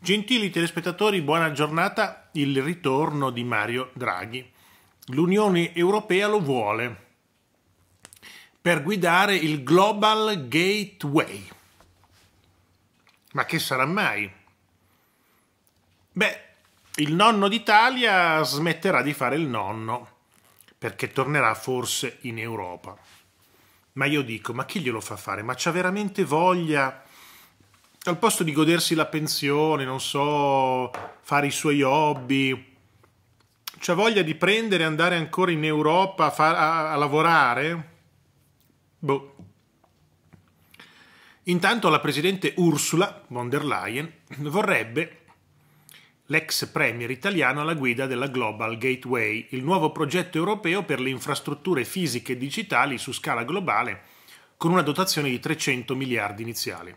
Gentili telespettatori, buona giornata. Il ritorno di Mario Draghi. L'Unione Europea lo vuole per guidare il Global Gateway. Ma che sarà mai? Beh, il nonno d'Italia smetterà di fare il nonno perché tornerà forse in Europa. Ma io dico, ma chi glielo fa fare? Ma c'ha veramente voglia al posto di godersi la pensione, non so, fare i suoi hobby, c'ha voglia di prendere e andare ancora in Europa a, far, a, a lavorare? Boh. Intanto la presidente Ursula von der Leyen vorrebbe l'ex premier italiano alla guida della Global Gateway, il nuovo progetto europeo per le infrastrutture fisiche e digitali su scala globale, con una dotazione di 300 miliardi iniziali.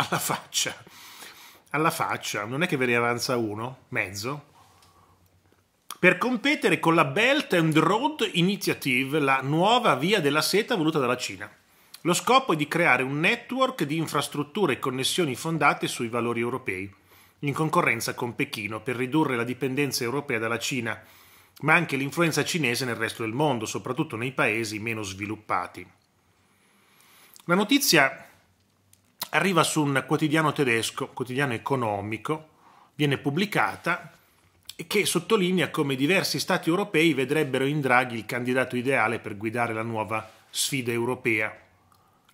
Alla faccia. Alla faccia, non è che ve ne avanza uno, mezzo? Per competere con la Belt and Road Initiative, la nuova via della seta voluta dalla Cina. Lo scopo è di creare un network di infrastrutture e connessioni fondate sui valori europei, in concorrenza con Pechino per ridurre la dipendenza europea dalla Cina, ma anche l'influenza cinese nel resto del mondo, soprattutto nei paesi meno sviluppati. La notizia arriva su un quotidiano tedesco, quotidiano economico, viene pubblicata e che sottolinea come diversi stati europei vedrebbero in Draghi il candidato ideale per guidare la nuova sfida europea,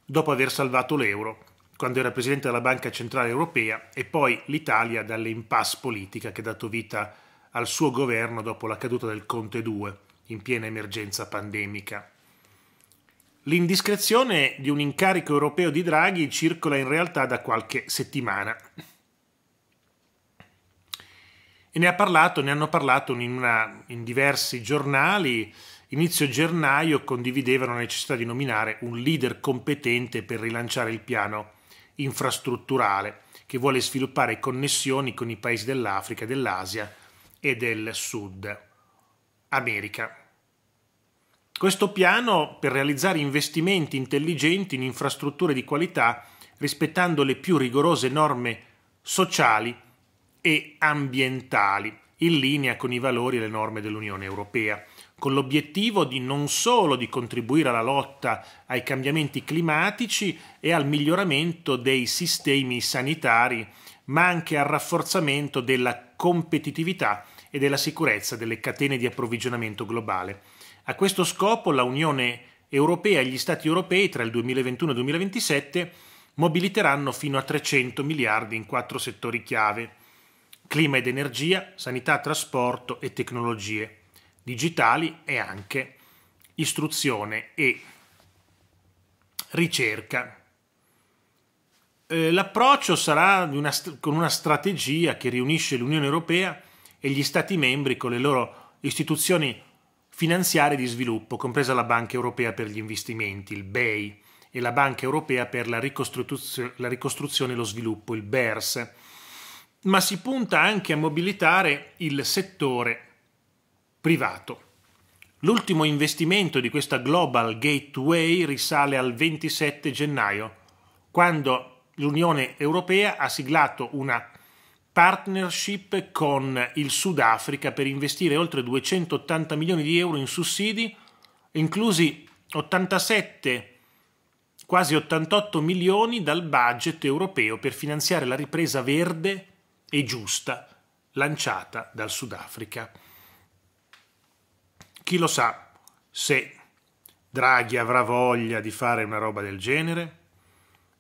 dopo aver salvato l'euro quando era presidente della Banca Centrale Europea e poi l'Italia dall'impasse politica che ha dato vita al suo governo dopo la caduta del Conte 2 in piena emergenza pandemica. L'indiscrezione di un incarico europeo di Draghi circola in realtà da qualche settimana. E ne, ha parlato, ne hanno parlato in, una, in diversi giornali. Inizio gennaio condividevano la necessità di nominare un leader competente per rilanciare il piano infrastrutturale che vuole sviluppare connessioni con i paesi dell'Africa, dell'Asia e del Sud America. Questo piano per realizzare investimenti intelligenti in infrastrutture di qualità rispettando le più rigorose norme sociali e ambientali, in linea con i valori e le norme dell'Unione Europea, con l'obiettivo di non solo di contribuire alla lotta ai cambiamenti climatici e al miglioramento dei sistemi sanitari, ma anche al rafforzamento della competitività e della sicurezza delle catene di approvvigionamento globale a questo scopo la Unione Europea e gli Stati europei tra il 2021 e il 2027 mobiliteranno fino a 300 miliardi in quattro settori chiave clima ed energia, sanità, trasporto e tecnologie digitali e anche istruzione e ricerca. Eh, l'approccio sarà una, con una strategia che riunisce l'Unione Europea e gli Stati membri con le loro istituzioni finanziarie di sviluppo, compresa la Banca Europea per gli investimenti, il BEI, e la Banca Europea per la, ricostruzio- la ricostruzione e lo sviluppo, il BERS, ma si punta anche a mobilitare il settore privato. L'ultimo investimento di questa Global Gateway risale al 27 gennaio, quando l'Unione Europea ha siglato una partnership con il Sudafrica per investire oltre 280 milioni di euro in sussidi, inclusi 87, quasi 88 milioni dal budget europeo per finanziare la ripresa verde e giusta lanciata dal Sudafrica. Chi lo sa se Draghi avrà voglia di fare una roba del genere?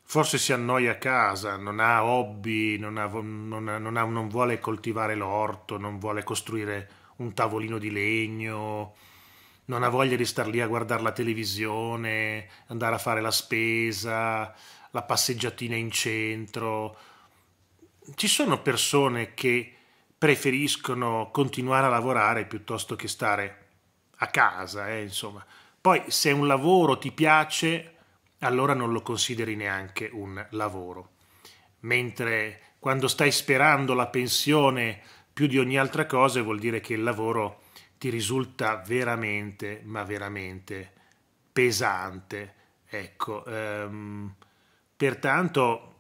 Forse si annoia a casa, non ha hobby, non, ha, non, ha, non, ha, non, vuole coltivare l'orto, non vuole costruire un tavolino di legno, non ha voglia di star lì a guardare la televisione, andare a fare la spesa, la passeggiatina in centro. Ci sono persone che preferiscono continuare a lavorare piuttosto che stare a casa, eh, insomma. Poi se un lavoro ti piace, allora non lo consideri neanche un lavoro. Mentre quando stai sperando la pensione più di ogni altra cosa vuol dire che il lavoro ti risulta veramente, ma veramente pesante. Ecco, ehm, pertanto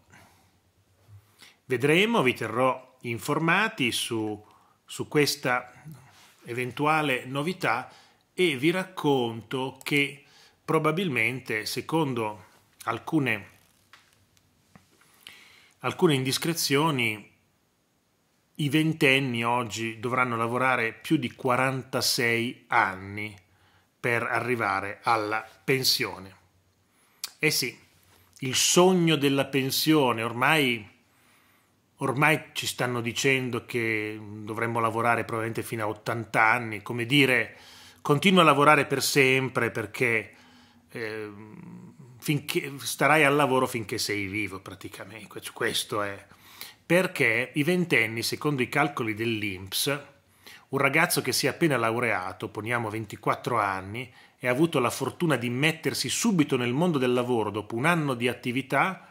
vedremo, vi terrò informati su, su questa eventuale novità e vi racconto che probabilmente, secondo alcune, alcune indiscrezioni, i ventenni oggi dovranno lavorare più di 46 anni per arrivare alla pensione. Eh sì, il sogno della pensione ormai ormai ci stanno dicendo che dovremmo lavorare probabilmente fino a 80 anni, come dire, continua a lavorare per sempre perché eh, finché, starai al lavoro finché sei vivo praticamente, questo è. Perché i ventenni, secondo i calcoli dell'INPS, un ragazzo che si è appena laureato, poniamo 24 anni, e ha avuto la fortuna di mettersi subito nel mondo del lavoro dopo un anno di attività,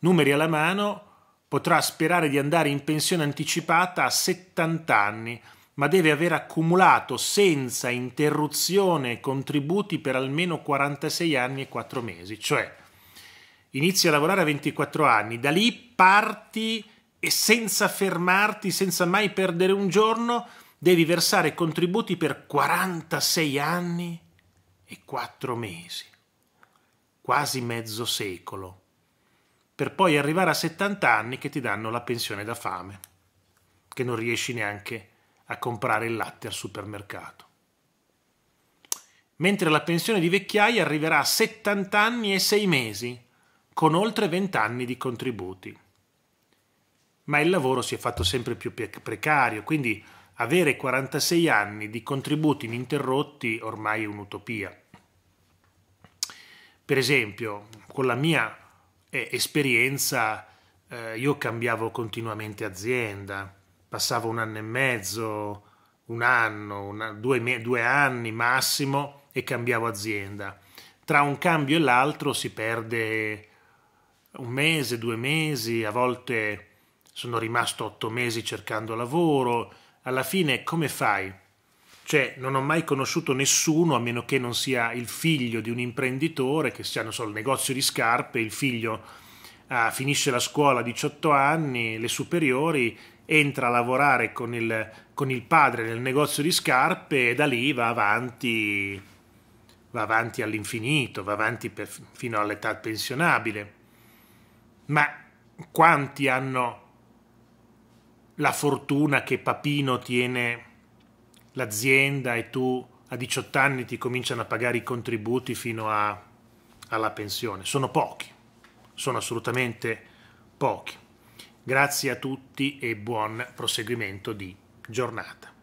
numeri alla mano, potrà sperare di andare in pensione anticipata a 70 anni, ma deve aver accumulato senza interruzione contributi per almeno 46 anni e 4 mesi, cioè inizi a lavorare a 24 anni, da lì parti e senza fermarti, senza mai perdere un giorno, devi versare contributi per 46 anni e 4 mesi, quasi mezzo secolo. Per poi arrivare a 70 anni che ti danno la pensione da fame, che non riesci neanche a comprare il latte al supermercato. Mentre la pensione di vecchiaia arriverà a 70 anni e 6 mesi, con oltre 20 anni di contributi. Ma il lavoro si è fatto sempre più precario, quindi avere 46 anni di contributi ininterrotti ormai è un'utopia. Per esempio, con la mia eh, esperienza eh, io cambiavo continuamente azienda, passavo un anno e mezzo, un anno, una, due, due anni massimo e cambiavo azienda. Tra un cambio e l'altro si perde un mese, due mesi, a volte sono rimasto otto mesi cercando lavoro. Alla fine come fai? Cioè, non ho mai conosciuto nessuno, a meno che non sia il figlio di un imprenditore, che sia, non so, il negozio di scarpe, il figlio ah, finisce la scuola a 18 anni, le superiori, entra a lavorare con il, con il padre nel negozio di scarpe e da lì va avanti, va avanti all'infinito, va avanti per, fino all'età pensionabile. Ma quanti hanno la fortuna che Papino tiene l'azienda e tu a 18 anni ti cominciano a pagare i contributi fino a, alla pensione. Sono pochi, sono assolutamente pochi. Grazie a tutti e buon proseguimento di giornata.